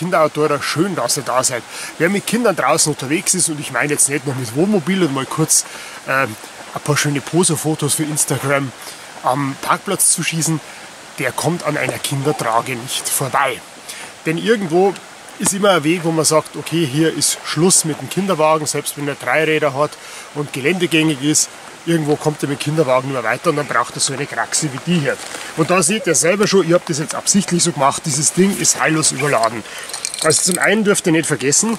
Kinderoutdoorer, schön, dass ihr da seid. Wer mit Kindern draußen unterwegs ist, und ich meine jetzt nicht nur mit Wohnmobil und mal kurz äh, ein paar schöne Poserfotos für Instagram am Parkplatz zu schießen, der kommt an einer Kindertrage nicht vorbei. Denn irgendwo ist immer ein Weg, wo man sagt, okay, hier ist Schluss mit dem Kinderwagen, selbst wenn er drei Räder hat und geländegängig ist, irgendwo kommt er mit Kinderwagen nicht mehr weiter und dann braucht er so eine Kraxe wie die hier. Und da seht ihr selber schon, ich habe das jetzt absichtlich so gemacht, dieses Ding ist heillos überladen. Also zum einen dürft ihr nicht vergessen,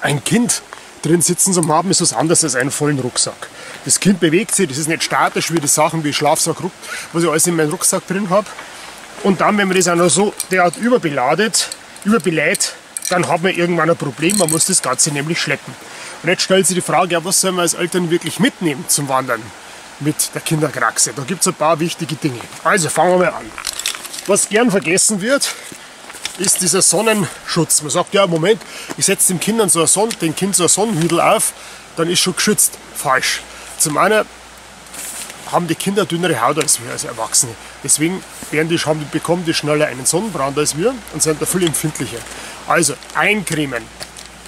ein Kind drin sitzen zu haben, ist was anderes als einen vollen Rucksack. Das Kind bewegt sich, das ist nicht statisch wie die Sachen wie Schlafsack, was ich alles in meinem Rucksack drin habe. Und dann, wenn man das auch noch so derart überbeladet, überbelädt, dann hat man irgendwann ein Problem, man muss das Ganze nämlich schleppen. Und jetzt stellt sich die Frage, ja, was soll man als Eltern wirklich mitnehmen zum Wandern mit der Kinderkraxe? Da gibt es ein paar wichtige Dinge. Also fangen wir mal an. Was gern vergessen wird, ist dieser Sonnenschutz. Man sagt, ja, Moment, ich setze dem Kindern so Sonn den Kind so ein Sonnenhügel auf, dann ist schon geschützt. Falsch. Zum einen haben die Kinder dünnere Haut als wir, als Erwachsene. Deswegen werden die, haben, bekommen die schneller einen Sonnenbrand als wir und sind da viel empfindlicher. Also eincremen,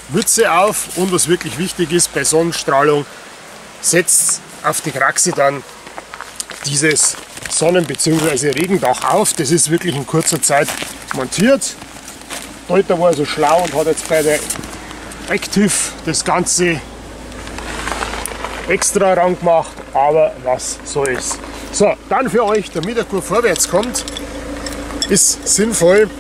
Mütze auf und was wirklich wichtig ist bei Sonnenstrahlung, setzt auf die Kraxe dann dieses Sonnen- bzw. Regendach auf. Das ist wirklich in kurzer Zeit montiert. Deuter war so schlau und hat jetzt bei der Active das Ganze extra ran gemacht, aber was soll's. So, dann für euch, damit er gut vorwärts kommt, ist sinnvoll,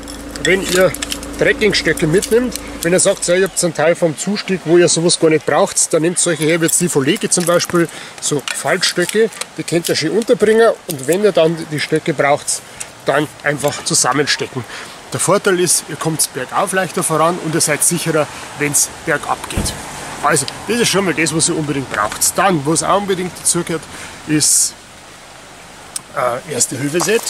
wenn ihr Trekkingstöcke mitnimmt. Wenn ihr sagt, ihr habt einen Teil vom Zustieg, wo ihr sowas gar nicht braucht, dann nehmt solche her, wie jetzt die Verlege zum Beispiel, so Faltstöcke, die könnt ihr schön unterbringen und wenn ihr dann die Stöcke braucht, dann einfach zusammenstecken. Der Vorteil ist, ihr kommt bergauf leichter voran und ihr seid sicherer, wenn es bergab geht. Also, das ist schon mal das, was ihr unbedingt braucht. Dann, was auch unbedingt dazugehört, ist äh, erste Hilfeset.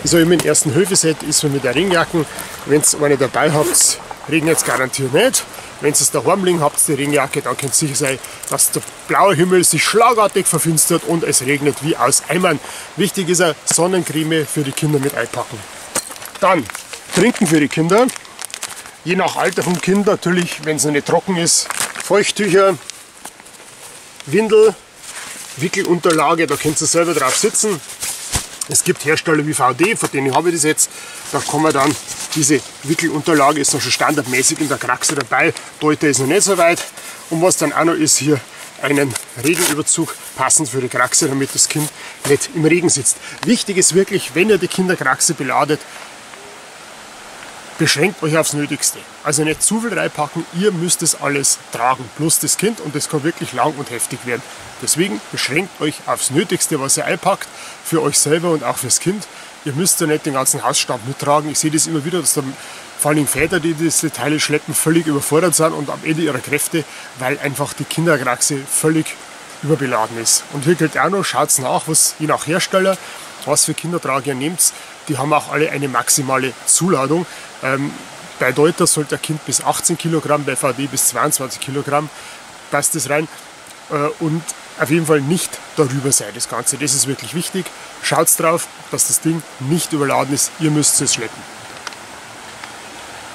Also im ersten Hilfeset ist man mit der Ringjacken. Wenn ihr eine dabei habt, regnet es garantiert nicht. Wenn ihr es daheim liegen habt, die Regenjacke, dann könnt ihr sicher sein, dass der blaue Himmel sich schlagartig verfinstert und es regnet wie aus Eimern. Wichtig ist eine Sonnencreme für die Kinder mit einpacken. Dann Trinken für die Kinder. Je nach Alter vom Kind natürlich, wenn es noch nicht trocken ist, Feuchttücher, Windel, Wickelunterlage, da könnt ihr selber drauf sitzen. Es gibt Hersteller wie VD, von denen habe ich das jetzt. Da kann man dann, diese Wickelunterlage ist noch schon standardmäßig in der Kraxe dabei. Deuter ist noch nicht so weit. Und was dann auch noch ist, hier einen Regenüberzug passend für die Kraxe, damit das Kind nicht im Regen sitzt. Wichtig ist wirklich, wenn ihr die Kinderkraxe beladet, beschränkt euch aufs Nötigste. Also nicht zu viel reinpacken, ihr müsst es alles tragen, plus das Kind und das kann wirklich lang und heftig werden. Deswegen beschränkt euch aufs Nötigste, was ihr einpackt, für euch selber und auch fürs Kind. Ihr müsst ja nicht den ganzen Hausstand mittragen. Ich sehe das immer wieder, dass da vor allem Väter, die diese Teile schleppen, völlig überfordert sind und am Ende ihrer Kräfte, weil einfach die Kinderkraxe völlig überbeladen ist. Und hier gilt auch noch, schaut nach, was je nach Hersteller, was für Kindertrage ihr nehmt. Die haben auch alle eine maximale Zuladung. Ähm, bei Deuter sollte ein Kind bis 18 Kilogramm, bei VD bis 22 Kilogramm passt das rein. Äh, und auf jeden Fall nicht darüber sein, das Ganze. Das ist wirklich wichtig. Schaut drauf, dass das Ding nicht überladen ist. Ihr müsst es schleppen.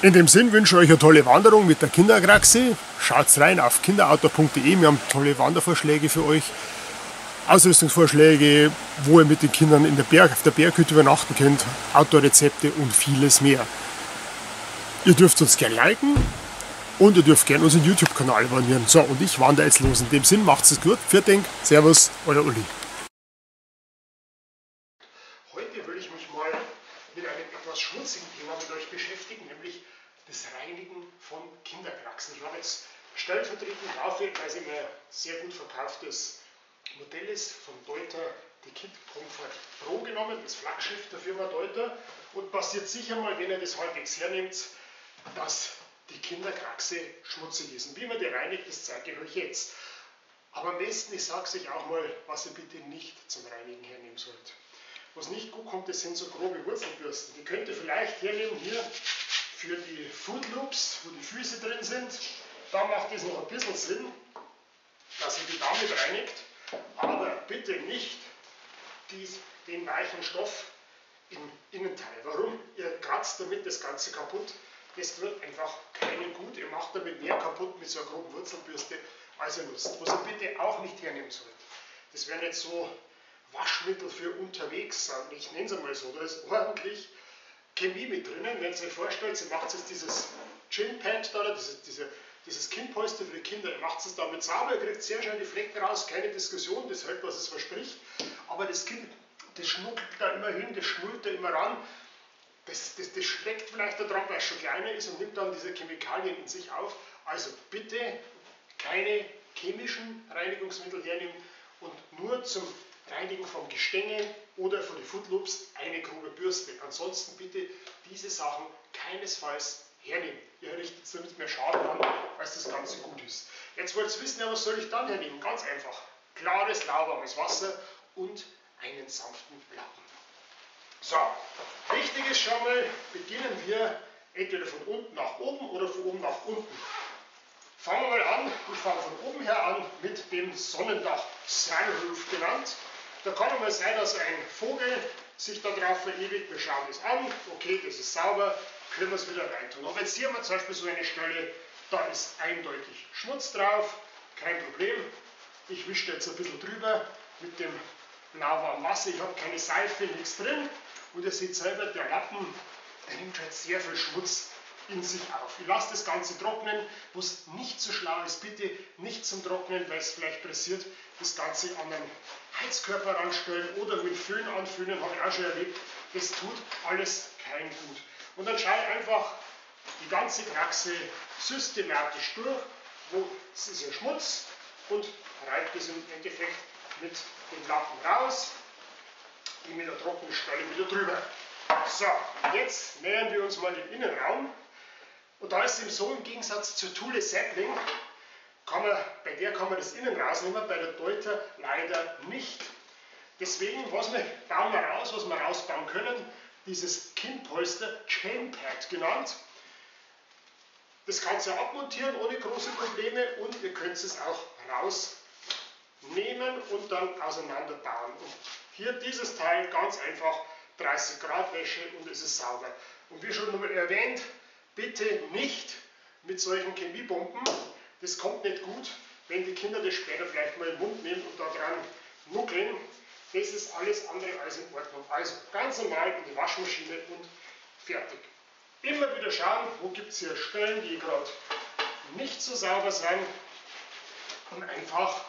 In dem Sinn wünsche ich euch eine tolle Wanderung mit der Kinderkraxe. Schaut rein auf kinderauto.de. Wir haben tolle Wandervorschläge für euch. Ausrüstungsvorschläge, wo ihr mit den Kindern in der Berg, auf der Berghütte übernachten könnt, Outdoor-Rezepte und vieles mehr. Ihr dürft uns gerne liken und ihr dürft gerne unseren YouTube-Kanal abonnieren. So, und ich wandere jetzt los. In dem Sinn, macht's es gut. Denk, Servus, euer Uli. Heute will ich mich mal mit einem etwas schmutzigen Thema mit euch beschäftigen, nämlich das Reinigen Kinderkraxen. Ich habe jetzt stellvertretend dafür, weil es immer sehr gut verkauftes Modell ist von Deuter die Kit Comfort Pro genommen, das Flaggschiff der Firma Deuter und passiert sicher mal, wenn ihr das halbwegs hernehmt, dass die Kinderkraxe schmutzig ist. Und wie man die reinigt, das zeige ich euch jetzt. Aber am besten, ich sage es euch auch mal, was ihr bitte nicht zum Reinigen hernehmen sollt. Was nicht gut kommt, das sind so grobe Wurzelbürsten. Die könnt ihr vielleicht hernehmen hier für die Food Loops, wo die Füße drin sind. Da macht es noch ein bisschen Sinn, dass ihr die damit reinigt. Aber bitte nicht dies, den weichen Stoff im Innenteil. Warum? Ihr kratzt damit das Ganze kaputt. das tut einfach keinen gut. Ihr macht damit mehr kaputt mit so einer groben Wurzelbürste, als ihr nutzt. Was ihr bitte auch nicht hernehmen sollt. Das wäre nicht so Waschmittel für unterwegs, ich nenne es einmal so. Da ist ordentlich Chemie mit drinnen. Wenn ihr euch vorstellt, ihr macht jetzt dieses Chin Pad da, dieses, diese, dieses Kinnpolster für die Kinder, ihr macht es damit sauber, ihr kriegt sehr schnell die Flecken raus, keine Diskussion, das hält, was es verspricht. Aber das Kind, das schnuckelt da immer hin, das schnullt da immer ran. Das, das, das schmeckt vielleicht daran, weil es schon kleiner ist und nimmt dann diese Chemikalien in sich auf. Also bitte keine chemischen Reinigungsmittel hernehmen und nur zum Reinigen vom Gestänge oder von den Footloops eine grobe Bürste. Ansonsten bitte diese Sachen keinesfalls hernehmen. Ihr richtet damit mehr Schaden an, als das Ganze gut ist. Jetzt wollt ihr wissen, ja, was soll ich dann hernehmen? Ganz einfach. Klares, lauwarmes Wasser und einen sanften Lappen. So, wichtig ist schon mal, beginnen wir entweder von unten nach oben oder von oben nach unten. Fangen wir mal an, ich fange von oben her an mit dem Sonnendach, Sunroof genannt. Da kann es mal sein, dass ein Vogel sich darauf verewigt, wir schauen das an, okay, das ist sauber, können wir es wieder reintun. Aber jetzt hier haben wir zum Beispiel so eine Stelle, da ist eindeutig Schmutz drauf, kein Problem. Ich wische jetzt ein bisschen drüber mit dem lauwarmen Wasser, ich habe keine Seife, nichts drin. Und ihr seht selber, der Lappen, der nimmt halt sehr viel Schmutz in sich auf. Ich lasse das Ganze trocknen, wo es nicht so schlau ist, bitte nicht zum Trocknen, weil es vielleicht pressiert, das Ganze an einen Heizkörper ranstellen oder mit Föhn anföhnen, habe ich auch schon erlebt. Das tut alles kein Gut. Und dann schaue ich einfach die ganze Kraxe systematisch durch, wo es ist ja Schmutz und reibe das im Endeffekt mit dem Lappen raus, gehe mit der trockenen Stelle wieder drüber. So, jetzt nähern wir uns mal den Innenraum. Und da ist es so im Gegensatz zur Thule Sapling, man, bei der kann man das innen rausnehmen, bei der Deuter leider nicht. Deswegen, was wir, bauen wir raus, was wir rausbauen können, dieses Kinnpolster, Chainpad genannt. Das kannst du abmontieren ohne große Probleme und ihr könnt es auch rausnehmen und dann auseinanderbauen. Und hier dieses Teil ganz einfach 30 Grad Wäsche und es ist sauber. Und wie schon erwähnt, bitte nicht mit solchen Chemiebomben. Das kommt nicht gut, wenn die Kinder das später vielleicht mal im Mund nehmen und daran nuckeln. Das ist alles andere als in Ordnung. Also ganz normal in die Waschmaschine und fertig. Immer wieder schauen, wo gibt es hier Stellen, die gerade nicht so sauber sind und einfach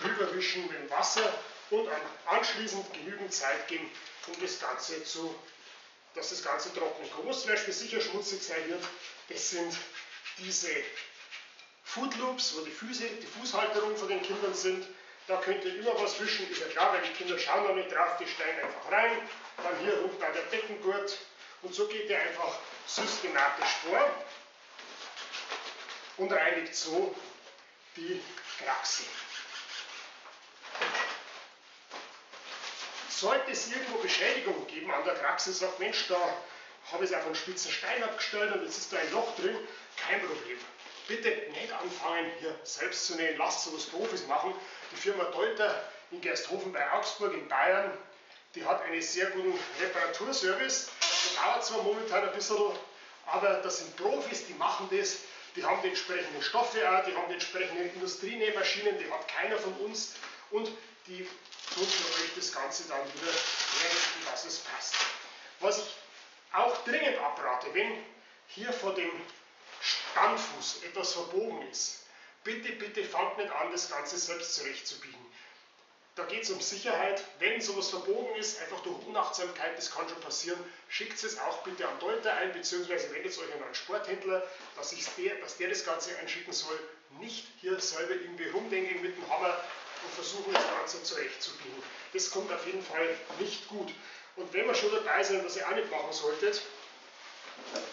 drüber wischen mit dem Wasser und anschließend genügend Zeit geben, um das Ganze zu, dass das Ganze trocken. Was zum Beispiel sicher schmutzig sein wird, das sind diese Food Loops, wo die Füße, die Fußhalterung von den Kindern sind. Da könnt ihr immer was wischen, ist ja klar, weil die Kinder schauen noch nicht drauf, die steigen einfach rein. Dann hier unten an der Beckengurt. Und so geht ihr einfach systematisch vor und reinigt so die Kraxe. Sollte es irgendwo Beschädigung geben an der Kraxe, sagt Mensch, da habe ich es auf einen spitzen Stein abgestellt und jetzt ist da ein Loch drin, kein Problem. Bitte nicht anfangen, hier selbst zu nähen, lasst so was Profis machen. Die Firma Deuter in Gersthofen bei Augsburg in Bayern, die hat einen sehr guten Reparaturservice. Das dauert zwar momentan ein bisschen, aber das sind Profis, die machen das. Die haben die entsprechenden Stoffe auch, die haben die entsprechenden Industrienähmaschinen, die hat keiner von uns. Und die euch das Ganze dann wieder herrichten, dass es passt. Was ich auch dringend abrate, wenn hier vor dem Standfuß etwas verbogen ist, bitte, bitte fangt nicht an, das Ganze selbst zurechtzubiegen. Da geht es um Sicherheit. Wenn sowas verbogen ist, einfach durch Unachtsamkeit, das kann schon passieren, schickt es auch bitte an Deuter ein, beziehungsweise wendet euch an einen Sporthändler, dass, der, dass der das Ganze einschicken soll. Nicht hier selber irgendwie rumdenken mit dem Hammer und versuchen, das Ganze zurechtzubiegen. Das kommt auf jeden Fall nicht gut. Und wenn wir schon dabei sind, was ihr auch nicht machen solltet,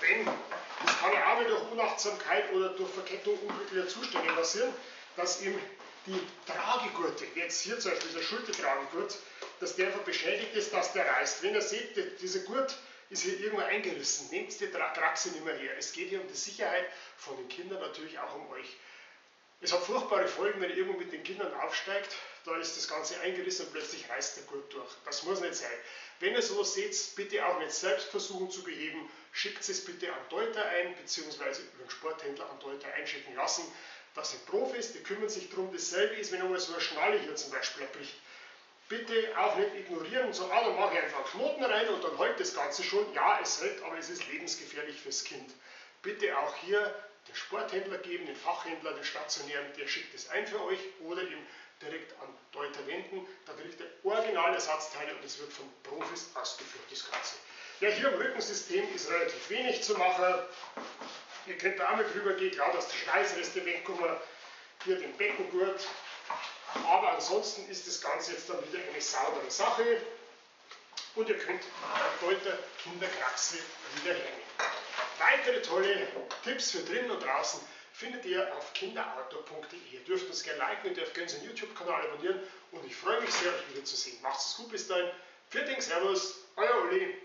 wenn, das kann ja auch durch Unachtsamkeit oder durch Verkettung unglücklicher Zustände passieren, dass ihm die Tragegurte, wie jetzt hier zum Beispiel der Schultertragegurt, dass der beschädigt ist, dass der reißt. Wenn ihr seht, dieser Gurt ist hier irgendwo eingerissen, nehmt die Traxe nicht mehr her. Es geht hier um die Sicherheit von den Kindern, natürlich auch um euch. Es hat furchtbare Folgen, wenn ihr irgendwo mit den Kindern aufsteigt, da ist das Ganze eingerissen und plötzlich reißt der Gurt durch. Das muss nicht sein. Wenn ihr sowas seht, bitte auch nicht selbst versuchen zu beheben, schickt es bitte an Deuter ein, beziehungsweise über den Sporthändler an Deuter einschicken lassen. Das sind Profis, die kümmern sich darum. Dasselbe ist, wenn einmal so eine Schnalle hier zum Beispiel bricht. Bitte auch nicht ignorieren und sagen, ah, dann mache ich einfach Knoten rein und dann hält das Ganze schon. Ja, es hält, aber es ist lebensgefährlich fürs Kind. Bitte auch hier den Sporthändler geben, den Fachhändler, den stationären, der schickt es ein für euch oder ihm direkt an Deuter wenden. Da kriegt ihr Originalersatzteile und es wird von Profis ausgeführt, das Ganze. Ja, hier im Rückensystem ist relativ wenig zu machen. Ihr könnt da mit drüber gehen, klar, dass die Schweißreste wegkommen. Hier den Beckengurt. Aber ansonsten ist das Ganze jetzt dann wieder eine saubere Sache. Und ihr könnt Deuter Kinderkraxe wieder hernehmen. Weitere tolle Tipps für drinnen und draußen findet ihr auf kinderauto.de. Ihr dürft uns gerne liken, ihr dürft gerne unseren YouTube-Kanal abonnieren und ich freue mich sehr, euch wiederzusehen. Macht's gut bis dahin. Dank, Servus, euer Uli.